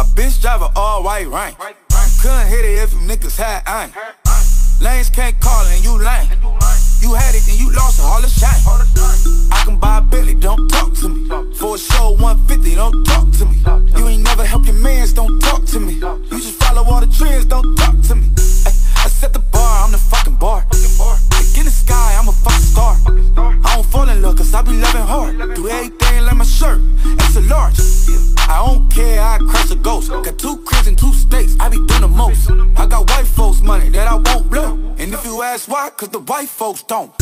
My bitch drive a all white rank. Couldn't hit it if you niggas had aim. Lanes can't call and you lame. You had it and you lost it, all the shame. I can buy a Billy, don't talk to me. For a show 150, don't talk to me. You ain't never help your mans, don't talk to me. You just follow all the trends, don't talk to me. Ay, I set the bar, I'm the fucking bar. Like in the sky, I'm a fucking star. I don't fall in love, cause I be loving hard. Do everything like my shirt, extra large. I don't Got two cribs in two states, I be doing the most. I got white folks' money that I won't blow. And if you ask why, cause the white folks don't.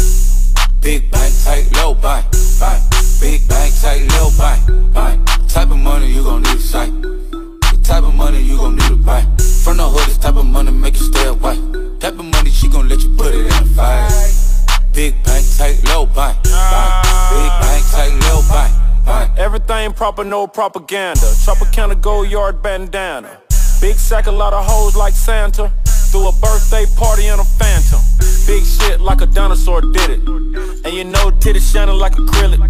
Big bank, tight, low bank, bank. Big bank, tight, low bank, bank. Type of money you gon' need a sight. The type of money you gon' need to buy. From the hood, this type of money make you stay away. Type of money she gon' let you put it in a fight. Big bank, tight, low bank, bank. Big bank, Everything proper, no propaganda. Tropicana gold yard bandana. Big sack, a lot of hoes like Santa. Threw a birthday party in a phantom. Big shit like a dinosaur did it. And you know titties shining like acrylic.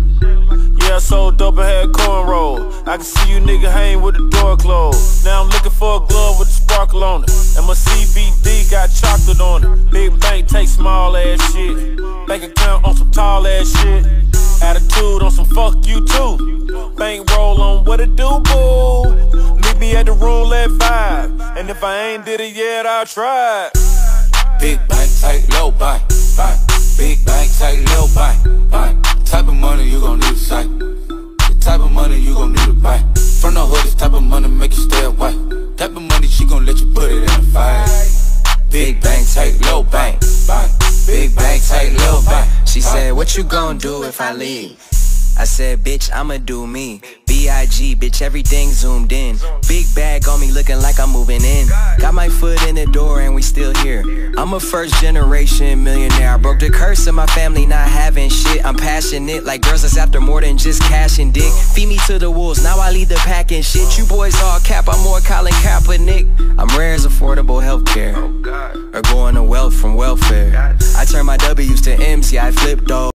Yeah, I sold and had cornrow. I can see you nigga hang with the door closed. Now I'm looking for a glove with a sparkle on it. And my CBD got chocolate on it. Big bank take small ass shit. Bank account on some tall ass shit. Attitude fuck you too. Bank roll on what it do, boo. Meet me at the roulette vibe. And if I ain't did it yet, I'll try. Big bank, tight, low bank, bank. Big bank, tight, low bank, bank. Type of money you gon' need a sight. The type of money you gon' need to buy. From the hood, this type of money make you stay away. Type of money she gon' let you put it in a fight. Big bank, tight, low bank, bank. Big bank, tight, low bank. She said, What you gon' do if I leave? I said, Bitch, I'ma do me. B.I.G., bitch, everything zoomed in. Big bag on me looking like I'm moving in. Got my foot in the door and we still here. I'm a first generation millionaire. I broke the curse of my family not having shit. I'm passionate like girls that's after more than just cash and dick. Feed me to the wolves, now I lead the pack and shit. You boys all cap, I'm more Colin Kaepernick. I'm rare as affordable healthcare. Oh, or going to wealth from welfare. I turn my W's to M's, yeah, I flip those.